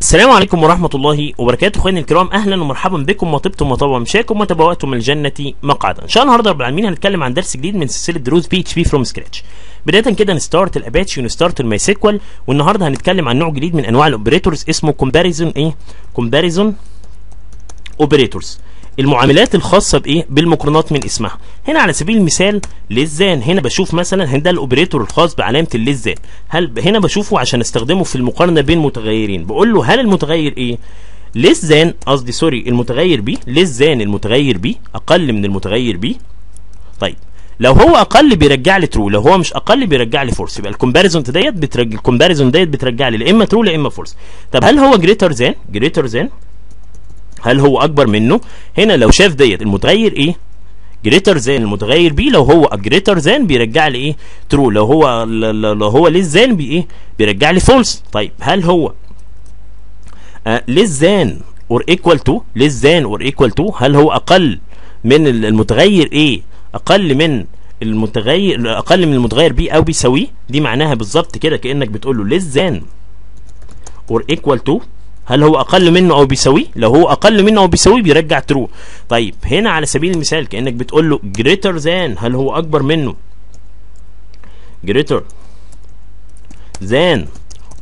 السلام عليكم ورحمة الله وبركاته. إخواني الكرام أهلا ومرحبا بكم. وطبتم وطاب مشاكم وتبوأتم الجنة مقعدا. إن شاء الله النهارده رب العالمين هنتكلم عن درس جديد من سلسلة دروس PHP from scratch بداية كده ن start ال Apache ون start ال MySQL. والنهاردة هنتكلم عن نوع جديد من أنواع ال operators اسمه comparison إيه؟ comparison operators المعاملات الخاصة بإيه؟ بالمقارنات من اسمها. هنا على سبيل المثال less than هنا بشوف مثلا هنا ده ال operator الخاص بعلامة ال less than. هل هنا بشوفه عشان استخدمه في المقارنة بين متغيرين. بقول له هل المتغير A؟ less than قصدي sorry المتغير B less than المتغير B أقل من المتغير B. طيب لو هو أقل بيرجع لي true لو هو مش أقل بيرجع لي false يبقى ال comparison ديت بترجع ال comparison ديت بترجع لي لا إما true لا إما false طب هل هو greater than greater than هل هو أكبر منه؟ هنا لو شاف ديت المتغير A؟ greater than المتغير B لو هو greater than بيرجع لي إيه true لو هو لو هو less than B إيه بيرجع لي false طيب هل هو less than or equal to less than or equal to هل هو أقل من المتغير A؟ أقل من المتغير أقل من المتغير B أو بيساويه؟ دي معناها بالظبط كده كأنك بتقول له less than or equal to هل هو أقل منه أو بيساويه؟ لو هو أقل منه أو بيساويه بيرجع true طيب هنا على سبيل المثال كأنك بتقول له greater than هل هو أكبر منه؟ greater than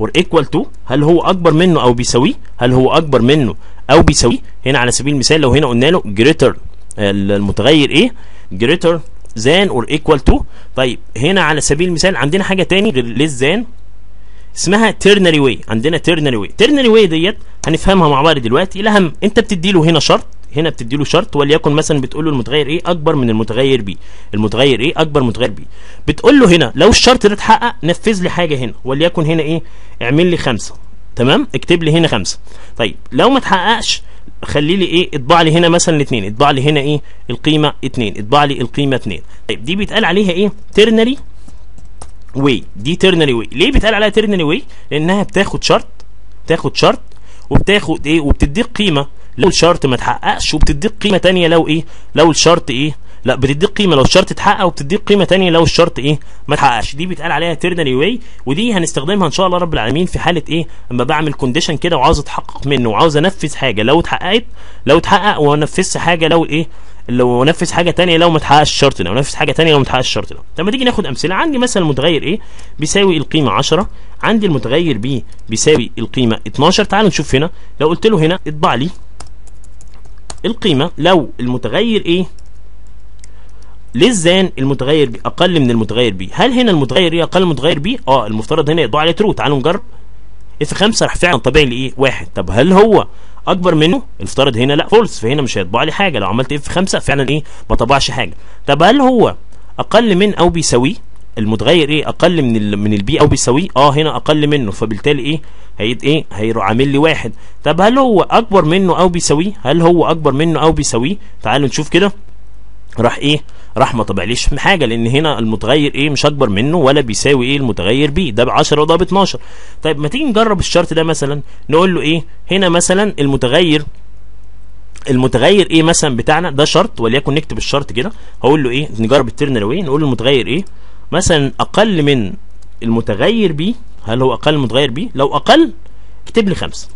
or equal to هل هو أكبر منه أو بيساويه؟ هل هو أكبر منه أو بيساويه؟ هنا على سبيل المثال لو هنا قلنا له greater المتغير A؟ greater than or equal to. طيب هنا على سبيل المثال عندنا حاجة تاني غير less than. اسمها ternary way عندنا ternary way ternary way ديت هنفهمها مع بعض دلوقتي. الاهم انت بتدي له هنا شرط. هنا بتدي له شرط وليكن مثلا بتقول له المتغير A أكبر من المتغير B المتغير A أكبر من المتغير B بتقول له هنا لو الشرط ده اتحقق نفذ لي حاجة هنا. وليكن هنا إيه؟ اعمل لي خمسة. تمام؟ اكتب لي هنا خمسة. طيب لو ما اتحققش خلي لي إيه؟ اطبع لي هنا مثلا الاثنين اطبع لي هنا إيه؟ القيمة 2 اطبع لي القيمة 2 طيب دي بيتقال عليها إيه؟ ternary way دي ternary way ليه بيتقال عليها ternary way لأنها بتاخد شرط بتاخد شرط وبتاخد إيه؟ وبتديك قيمة. لو الشرط ما اتحققش وبتديك قيمة تانية لو إيه؟ لو الشرط إيه؟ لا بتديك قيمة. لو الشرط اتحقق وبتديك قيمة تانية لو الشرط إيه؟ ما اتحققش. دي بيتقال عليها ternary way ودي هنستخدمها إن شاء الله رب العالمين في حالة إيه؟ أما بعمل condition كده وعاوز أتحقق منه وعاوز أنفذ حاجة. لو اتحققت لو اتحقق ونفذت حاجة لو إيه؟ لو نفذ حاجة تانية لو ما اتحققش الشرط ده ونفذ حاجة تانية لو ما اتحققش الشرط ده. لما تيجي ناخد أمثلة. عندي مثلا المتغير A؟ بيساوي القيمة 10 عندي المتغير B بيساوي القيمة 12 تعالوا نشوف هنا. لو قلت له هنا اطبع لي القيمة. لو المتغير A؟ less than المتغير B أقل من المتغير B. هل هنا المتغير A أقل من المتغير B؟ آه المفترض هنا يطبع عليه true تعالوا نجرب. F 5 راح فعلا طابع لي إيه واحد. طب هل هو اكبر منه المفترض هنا لا false فهنا مش هيطبع لي حاجة. لو عملت F 5 فعلا إيه ما طبعش حاجة. طب هل هو أقل من أو بيساويه؟ المتغير A أقل من ال من ال B أو بيساويه؟ آه هنا أقل منه فبالتالي إيه هي إيه هيروح عامل لي واحد. طب هل هو اكبر منه أو بيساويه؟ هل هو اكبر منه أو بيساويه؟ تعالوا نشوف كده. راح إيه؟ راح ما طبعليش حاجة لأن هنا المتغير A؟ مش اكبر منه ولا بيساوي إيه المتغير B ده ب 10 وده ب 12 طيب ما تيجي نجرب الشرط ده مثلا نقول له إيه؟ هنا مثلا المتغير المتغير A مثلا بتاعنا؟ ده شرط وليكن نكتب الشرط كده. هقول له إيه؟ نجرب ال ternary way نقول له المتغير A؟ مثلا أقل من المتغير B هل هو أقل من المتغير B لو أقل اكتب لي خمسة.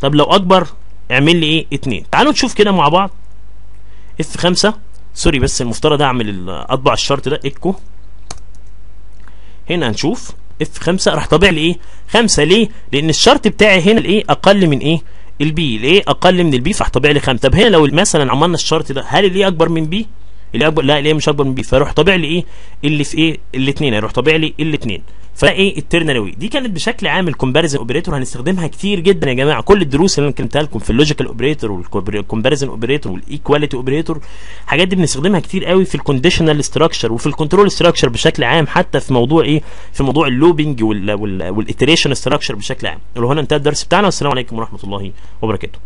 طب لو أكبر اعمل لي إيه؟ اتنين. تعالوا نشوف كده مع بعض. F خمسة. sorry بس المفترض أعمل أطبع الشرط ده إيكو. هنا هنشوف F 5 راح طابع لي إيه؟ 5 ليه؟ لأن الشرط بتاعي هنا الايه أقل من إيه؟ البي الايه أقل من البي فراح طابع لي 5 طب هنا لو مثلا عملنا الشرط ده هل ال A أكبر من B اللي اكبر لا ال A مش اكبر من B. فيروح طابع لي إيه؟ اللي في إيه؟ الاثنين. هيروح طابع لي الاثنين. فايه ال ternary. دي كانت بشكل عام ال comparison operator هنستخدمها كتير جدا يا جماعة. كل الدروس اللي أنا كلمتها لكم في ال logical operator وال comparison operator وال equality operator الحاجات دي بنستخدمها كتير قوي في ال conditional structure وفي ال control structure بشكل عام. حتى في موضوع إيه؟ في موضوع ال looping وال iteration structure بشكل عام. هنا أنتهى الدرس بتاعنا. والسلام عليكم ورحمة الله وبركاته.